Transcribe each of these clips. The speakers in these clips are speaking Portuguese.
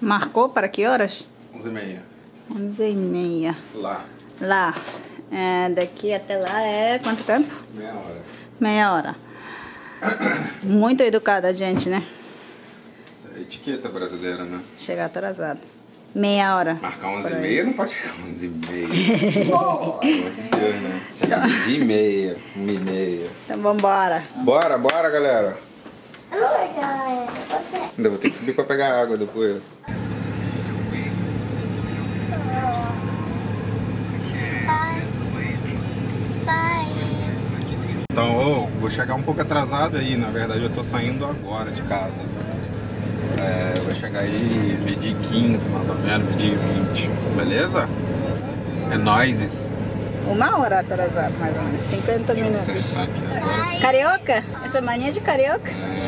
Marcou para que horas? 11h30. 11 e meia. Lá. Lá. É, daqui até lá é quanto tempo? Meia hora. Meia hora. Muito educada a gente, né? Isso é etiqueta brasileira, né? Chegar atrasado. Meia hora. Marcar 11 Por e aí. meia não pode ficar 11 e meia. Deus, né? Chegar meio e meia, uma e meia. Então vambora. Bora, bora, galera. Oi, galera. Você. Ainda vou ter que subir pra pegar água depois. Então, ô, vou chegar um pouco atrasado aí. Na verdade, eu tô saindo agora de casa. É, eu vou chegar aí meio-dia e 15, mais ou menos, meio-dia e 20. Beleza? É nóis. Uma hora atrasado, mais ou menos. 50 minutos. Carioca? Essa mania de carioca? É,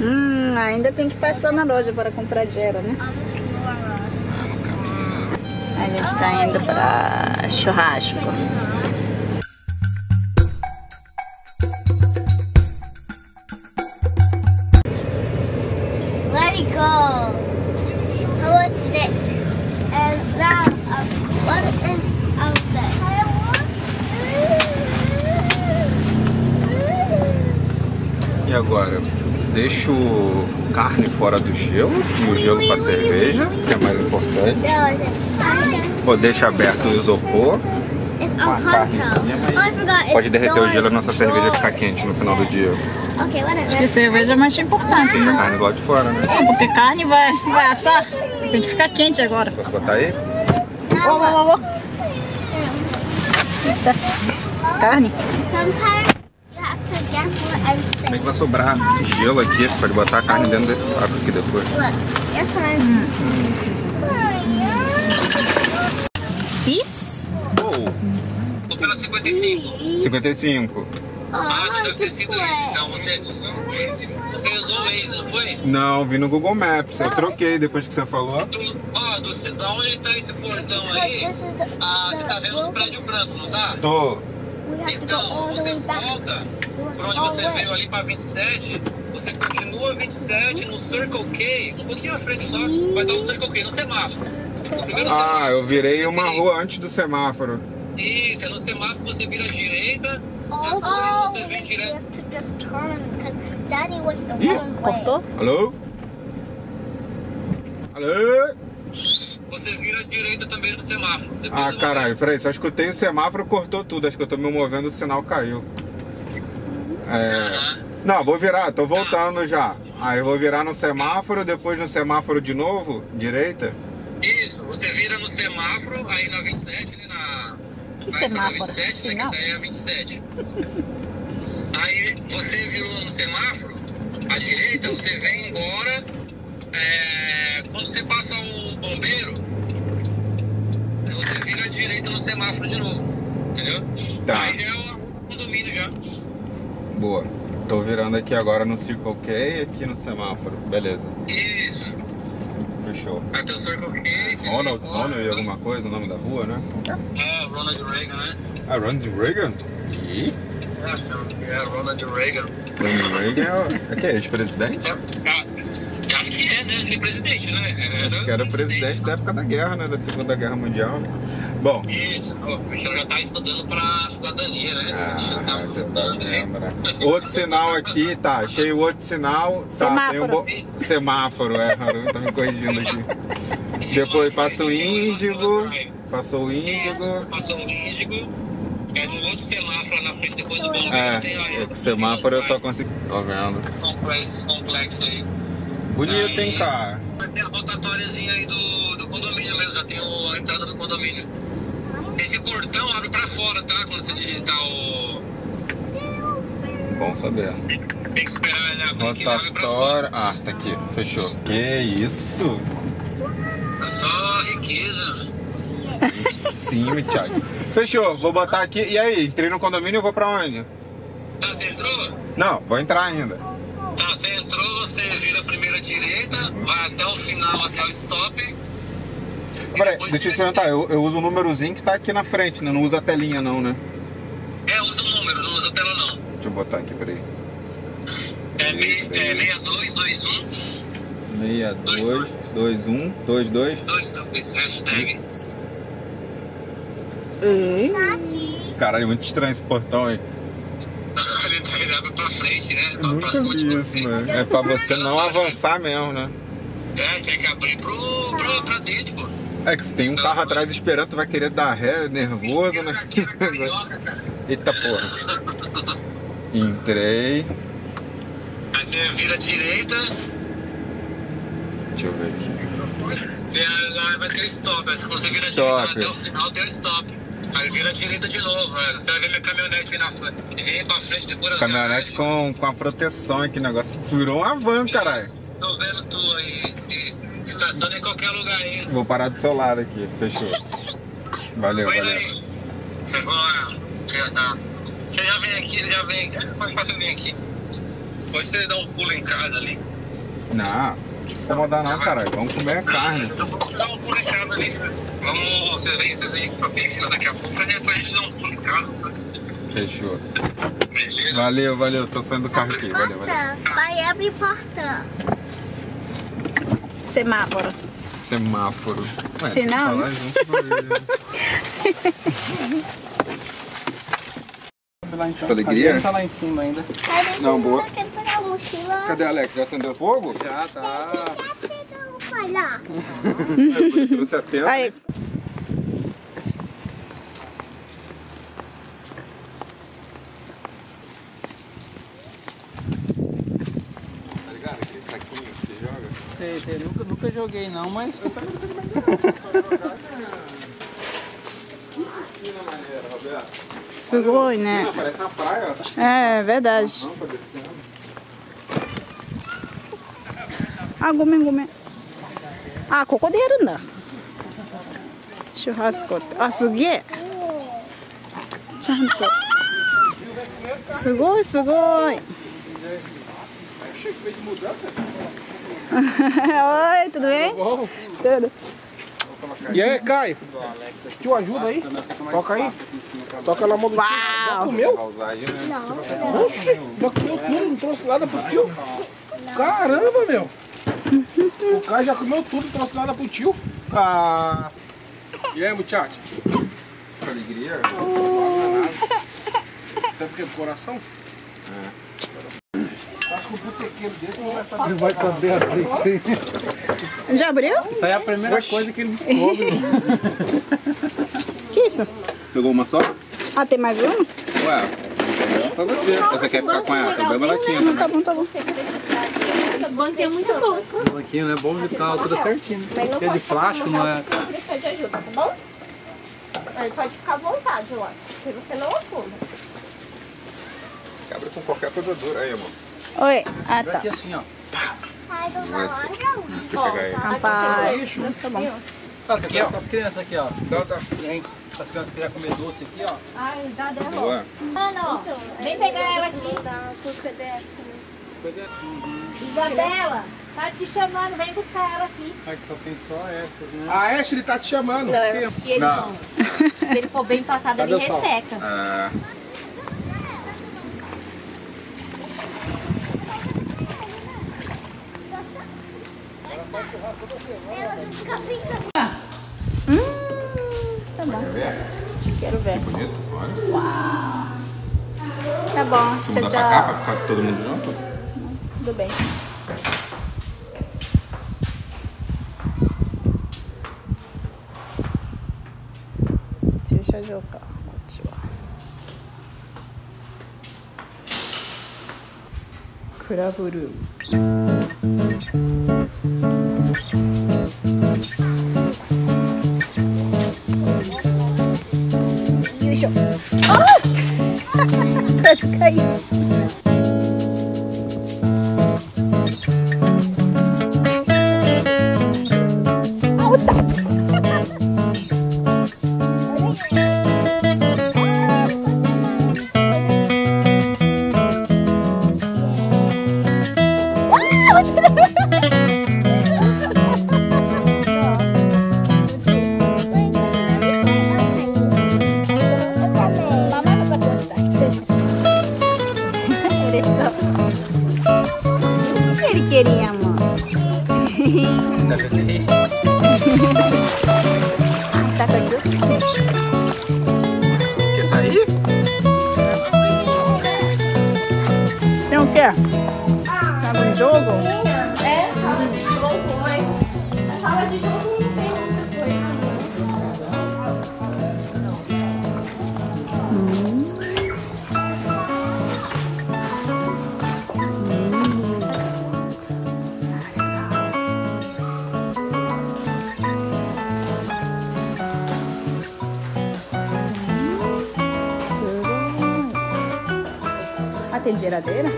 Hum, ainda tem que passar na loja para comprar dinheiro, né? A gente tá indo para churrasco. Let it go. What's this? And now, uh, what is of this? E agora? Deixo carne fora do gelo e o gelo pra cerveja, que é mais importante. Ou deixa aberto o isopor, cima Oh, pode derreter o gelo e a nossa cerveja ficar quente no final do dia. Okay, E whatever. cerveja é mais importante, né? carne do lado de fora, né? É, porque carne vai, vai assar. Tem que ficar quente agora. Posso botar aí? Ô, ô. Eita. Carne? Como é que vai sobrar gelo aqui? Pode botar a carne dentro desse saco aqui depois. What I'm Fiz? Oh, pela 55. 55. Oh, Ah, deve ter sido isso. Então você, você usou o Waze, não foi? Não, vi no Google Maps. Eu troquei depois que você falou. Do, ó, do, da onde está esse portão aí? Ah, você tá vendo os prédios brancos, não tá? Tô. Então, você volta por onde você veio ali pra 27, você continua 27 no Circle K, um pouquinho à frente só, vai dar o Circle K no semáforo. No primeiro Ah, semáforo, eu virei uma rua antes do semáforo. Isso, é no semáforo você vira à direita, depois the você vem direto. have to just turn because Daddy went the Ih, wrong way. Cortou? Alô? Alô? Você vira à direita também no semáforo. Depois Ah, caralho, peraí, só escutei o semáforo, cortou tudo. Acho que eu tô me movendo, o sinal caiu. É... Não, vou virar, tô voltando já. Aí eu vou virar no semáforo, depois no semáforo de novo, direita. Isso, você vira no semáforo, aí na 27, né, na... Que semáforo? Na 27, né, que essa aí é a 27. aí você virou no semáforo, à direita, você vem embora, é, quando você passa o bombeiro, você vira à direita no semáforo de novo, entendeu? Tá. Aí já é o condomínio já. Boa. Tô virando aqui agora no Circle K e aqui no semáforo. Beleza, Isso, fechou. até o Circle K. você Ronald. Ronald alguma coisa, o nome da rua, né? É, Ronald Reagan, né? Ah, Ronald Reagan? Ih, É, é Ronald Reagan. Ronald Reagan é, é que é ex-presidente? É, é, eu acho que é, né? Acho que é presidente, né? É, Acho que era presidente da época da guerra, né? Da Segunda Guerra Mundial. Bom, Isso, o Michel já tá estudando pra cidadania, né? Ah, você tá vendo, né? Outro sinal aqui, tá, achei o outro sinal. Tá, tem um bo... Semáforo, é, Haru tá me corrigindo aqui. Depois passa o índigo, passou o índigo. Passou o índigo. É no outro semáforo lá na frente, depois do bombeiro. tem É, aí, o semáforo eu só consegui. Tô vendo. Complexo, complexo aí. Bonito, hein, cara? Vai ter a rotatóriazinha aí do condomínio mesmo, já tem o- a entrada do condomínio. Esse portão abre pra fora, tá? Quando você digitar o. Bom saber. Tem que esperar ele abrir fora. Rotatória. Ah, tá aqui, fechou. Que isso? É só riqueza. Sim, Thiago. Fechou, vou botar aqui. E aí, entrei no condomínio e vou pra onde? Tá, você entrou? Não, vou entrar ainda. Tá, você entrou, você vira a primeira direita, vai até o final, até o stop. Peraí, depois deixa eu te perguntar, eu, eu uso o númerozinho que tá aqui na frente, né? Não uso a telinha não, né? É, usa o número, não usa a tela não. Deixa eu botar aqui, peraí. É, mei- é 6221 62 21 22 Dois, dois, hashtag. Ei. Tá aqui. Caralho, muito estranho esse portão aí. Ele tá abre pra frente, né? Pra, nunca vi isso, mano. É pra você não avançar mesmo, né? É, tem que abrir pro, pro, pra dentro, pô. É que se tem um carro atrás esperando, tu vai querer dar ré, nervoso, né? Carioca, cara. Eita porra. Entrei. Aí você vira à direita, Deixa eu ver aqui. você lá vai ter stop. Aí quando você vira à Stop. direita até o final, tem o stop. Aí vira à direita de novo, né? Você vai ver minha caminhonete na frente. Vem pra frente, depois Caminhonete com, com a proteção aqui, negócio. Virou uma van, caralho. Tô vendo tu aí. E estaciona em qualquer lugar aí. Vou parar do seu lado aqui. Fechou. Valeu, Vai valeu. aí. Lá. Já tá. Você já vem aqui, ele já vem. É, Pode pode vir aqui. Depois você dá um pulo em casa ali. Não, não te incomodar não, caralho. Vamos comer a carne. Vamos dar um pulo em casa ali. Vamos, você vem, vocês vêm pra piscina daqui a pouco, depois a gente dá um pulo em casa. Fechou. Beleza? Valeu, valeu. Tô saindo do carro aqui. Valeu, valeu. Vai abrir porta. Semáforo. Semáforo. Ué, valeu. Lá, então. Essa alegria? A tá lá em cima ainda. Cadê Não, boa. mochila? Cadê Alex? Já acendeu fogo? Já tá. Trouxe a tela. Aí. すごいね。えー、ベダッシュ。あ、ごめんごめん。あ、ここでやるんだ。あ、すげえ。ちゃんと。すごいすごい。Oi, tudo bem? Bom. Tudo. E aí, Caio? Tio, ajuda aí. Toca aí. Toca na mão do tio. Já comeu? Né? Oxi, já comeu tudo, não trouxe nada pro tio. Caramba, meu. O Caio já comeu tudo, não trouxe nada pro tio. Ah, E aí, muchacho? essa alegria. Sabe o que é do coração? Acho que o botequeiro desse não vai saber. Não vai saber abrir sim. Já abriu? Isso aí é a primeira coisa que ele descobre. Que isso? Pegou uma só? Ah, tem mais um? Ué, é pra você. Você quer ficar com ela? Tá bem baratinha Não, tá também. bom, tá bom. Esse banquinho é muito bom. Esse banquinho não é bom, você tá na altura certinho. É de plástico, não é? De ajuda, tá bom? Ele pode ficar à vontade, acho. Porque você não afunda. Cabra com qualquer coisa dura aí, amor. Oi. Ah, tá. Aqui assim, ó. Ele. Rapaz. Lixo. Tá bom. Aqui, ó. As crianças aqui, ó. Hein? As crianças querem comer doce aqui, ó. Ai, já derrubou. Boa. Ó. Vem pegar ela aqui. Isabela, tá te chamando. Vem buscar ela aqui. Ai, que só tem só essas, né? A Ashley tá te chamando. Se ele, Não. se ele for bem passado, ele resseca. Ah, Tá bom. quer ver? Quero ver. Bonito, olha. Tá bom. Vamos Tchau, dar pra cá pra tchau. ficar todo mundo junto? Tudo bem. Deixa eu jogar. こ tem geladeira?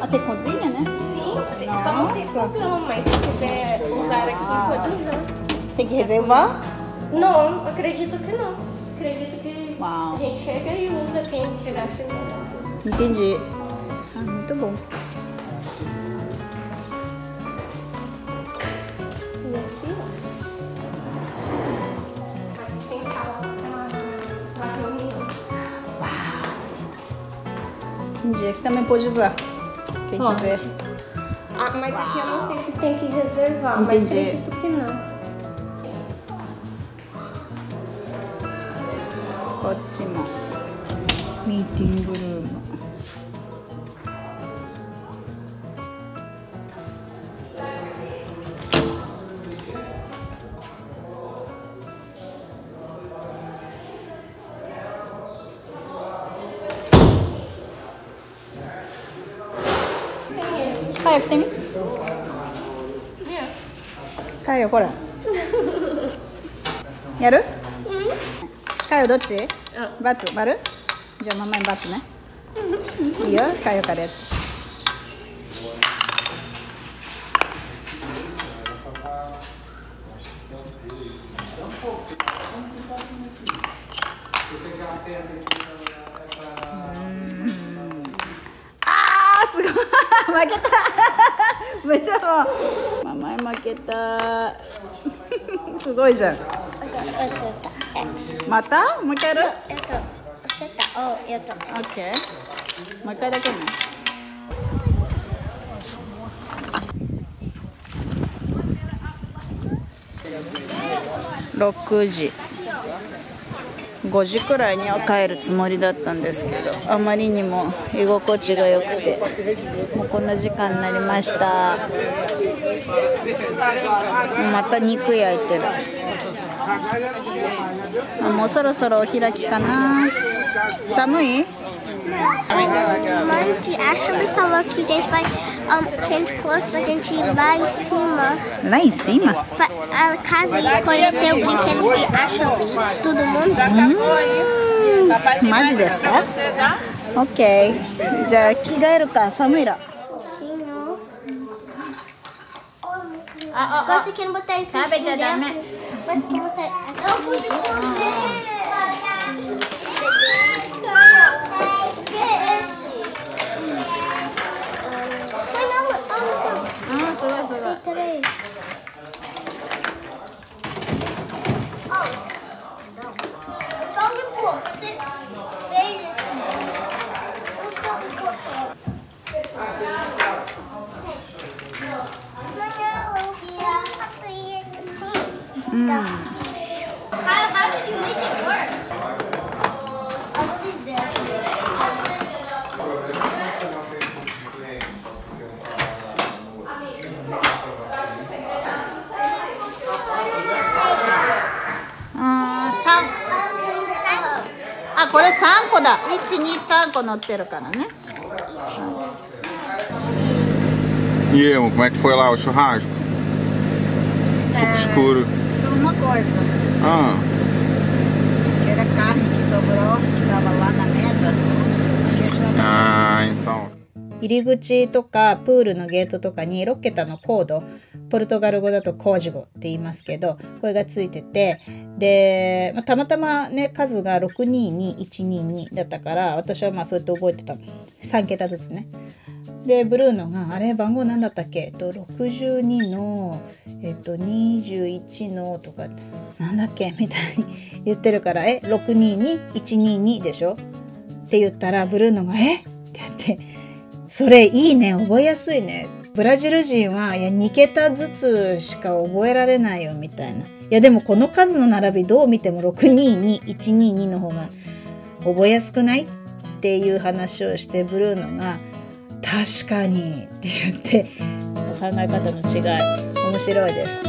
Ah, tem cozinha, né? Sim, sim. Só não tem fogão, mas se quiser usar aqui, pode usar. Tem que reservar? Não, acredito que não. Acredito que Uau. a gente chega e usa quem chegar assim. Entendi. Ah, muito bom. Entendi. Aqui também pode usar. Quem Pode. quiser. Ah, mas aqui eu não sei se tem que reservar, Entendi. mas acredito que não. Ótimo. Meeting room. Caio, 来てみ？カヨほらやる？カヨどっち？バツ？丸じゃあママにバツね。いいよ。カヨからやってすごい。負けた。めっちゃもうママに負けた。すごいじゃん.また？もう一回やる？えっと、セタをやった。OK もう一回だけね。6時5時くらいには帰るつもりだったんですけどあまりにも居心地が良くてもうこんな時間になりました。また肉焼いてる。あもうそろそろお開きかな。寒い？Monte actually falou que a gente vai um, gente close pra gente ir lá em cima. Lá em cima? Pra, a casa de conhecer o brinquedo de Ashley. Todo mundo. Hum, de desu ka? Ok. Já kigaeru ka, Samira? Conseguindo botar isso dentro. Mas que botar... Eu vou te これ3個だ123個乗ってるからね E eu, como é que foi lá o churrasco? Ficou escuro. só uma coisa Ah, aquela carne que sobrou que estava lá na mesa ah, então. 入り口とかプールのゲートとかに6桁のコードポルトガル語だとコージ語って言いますけどこれがついててで、まあたまたまね数が622122だったから私はまあそうやって覚えてた3桁ずつねでブルーノが「あれ番号何だったっけ?」えっと62の、えっと、21のとか「なんだっけ?」みたいに言ってるから「え？622122でしょ?」って言ったらブルーノが「え?」「それいいね。覚えやすいね」ブラジル人はいや2桁ずつしか覚えられないよみたいな。いやでもこの数の並びどう見ても622122の方が覚えやすくないっていう話をしてブルーノが「確かに」って言って考え方の違い。面白いです。